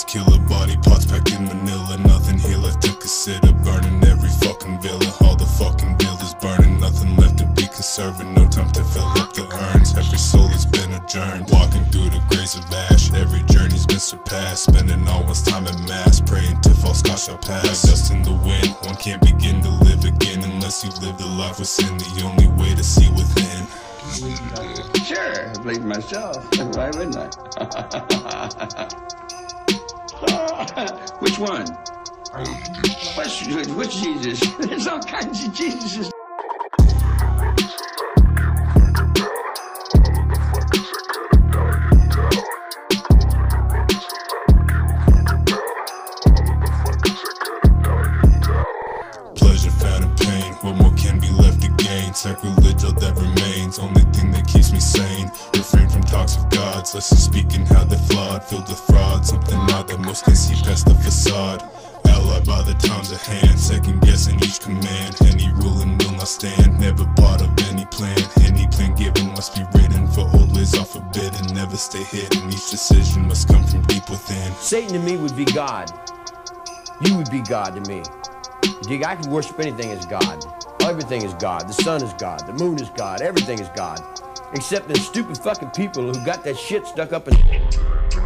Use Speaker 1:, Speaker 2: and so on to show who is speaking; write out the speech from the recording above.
Speaker 1: Just killer body parts packed in manila. Nothing healer. Took a sitter, burning every fucking villa. All the fucking builders burning. Nothing left to be conserving. No time to fill up the urns. Every soul has been adjourned. Walking through the graves of ash. Every journey's been surpassed. Spending all one's time in mass. Praying to false God shall pass. Like dust in the wind. One can't begin to live again unless you live the life within. The only way to see within.
Speaker 2: Sure, I believe myself. Why wouldn't I? Which one? Which, which Jesus? There's all kinds of.
Speaker 1: Pleasure that remains. Only thing that keeps me sane. Refrain from talks of gods. Listen speaking how they're flawed. Filled with fraud. Something odd that most can see past the facade. Allied by the times at hand. Second guessing each command. Any ruling will not stand. Never part of any plan. Any plan given must be written. For old ways are forbidden. Never stay hidden. Each decision must come from deep within.
Speaker 3: Satan to me would be God. You would be God to me. I could worship anything as God. Everything is God. The sun is God. The moon is God. Everything is God. Except the stupid fucking people who got that shit stuck up in.